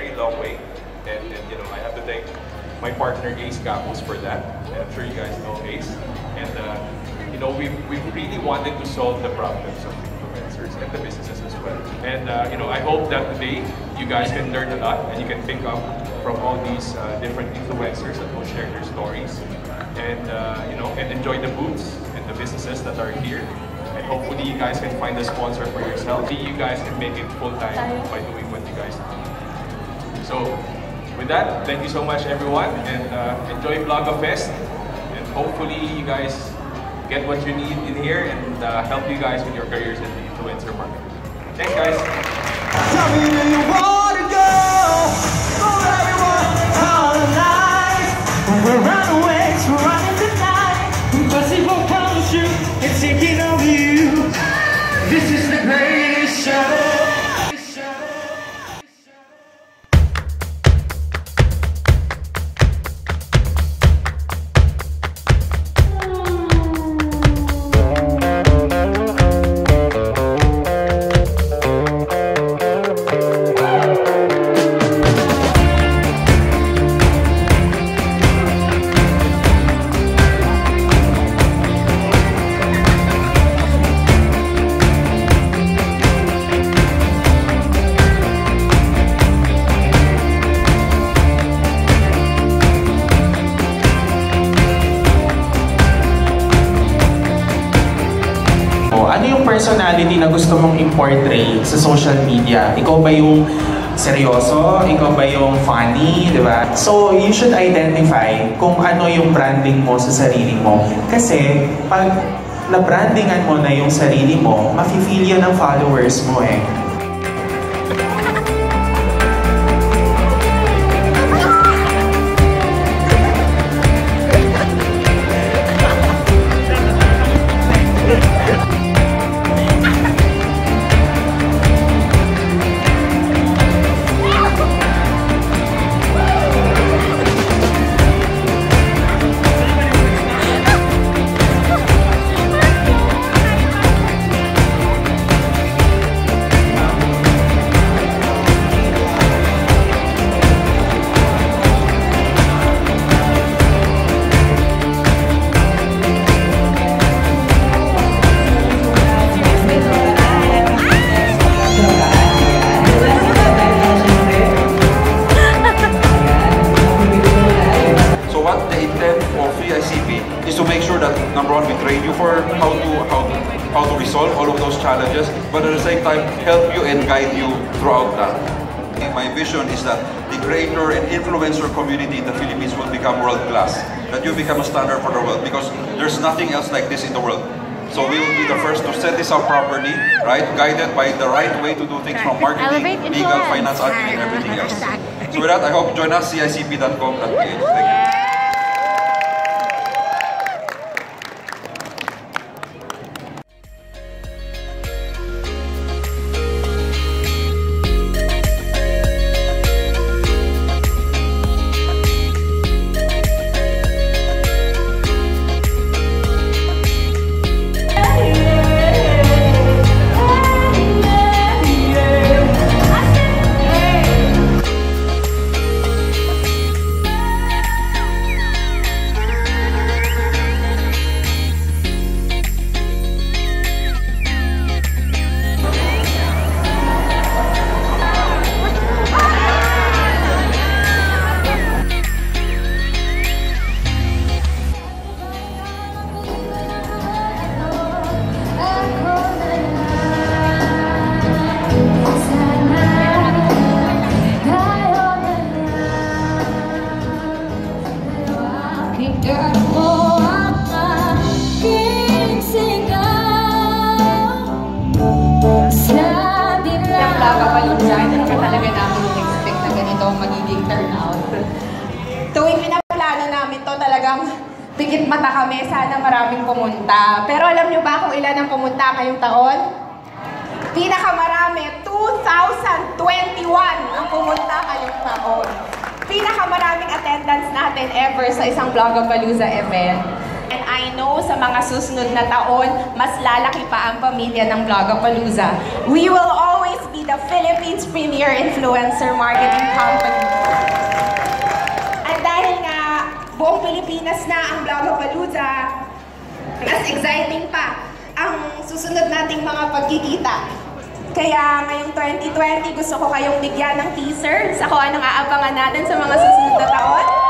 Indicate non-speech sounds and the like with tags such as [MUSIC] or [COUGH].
very long way. And, and, you know, I have to thank my partner Ace Campos for that. And I'm sure you guys know Ace. And, uh, you know, we we really wanted to solve the problems of influencers and the businesses as well. And, uh, you know, I hope that today you guys can learn a lot and you can pick up from all these uh, different influencers that will share their stories. And, uh, you know, and enjoy the booths and the businesses that are here. And hopefully you guys can find a sponsor for yourself. You guys can make it full time by doing what you guys do. So with that, thank you so much everyone and uh, enjoy Blogafest. And hopefully you guys get what you need in here and uh, help you guys with your careers in the influencer market. Thanks guys. Where you. This is the. Personality na gusto mong i-portray sa social media? Ikaw ba yung seryoso? Ikaw ba yung funny? Di ba? So, you should identify kung ano yung branding mo sa sarili mo. Kasi, pag na-brandingan mo na yung sarili mo, mafe-feel yan ng followers mo eh. Train you for how to how to how to resolve all of those challenges, but at the same time help you and guide you throughout that. My vision is that the creator and influencer community in the Philippines will become world class. That you become a standard for the world because there's nothing else like this in the world. So we will be the first to set this up properly, right? Guided by the right way to do things from marketing, legal, finance, admin, and everything [LAUGHS] else. So with that, I hope you join us, cicp.com.ph. Thank you. Turnout. Tuwing pinaplano namin to talagang pikit mata kami, sana maraming pumunta. Pero alam nyo ba kung ilan ang pumunta kayong taon? Pinakamarami, 2021 ang pumunta kayong taon. Pinakamaraming attendance natin ever sa isang Vlogapalooza event. And I know sa mga susunod na taon, mas lalaki pa ang pamilya ng Vlogapalooza. We will be be the Philippines premier influencer marketing company. At dahil nga buong Pilipinas na ang Blogapalooza, mas exciting pa ang susunod nating mga pagkikita. Kaya ngayong 2020, gusto ko kayong bigyan ng teaser sa kung anong aabangan natin sa mga susunod na taon.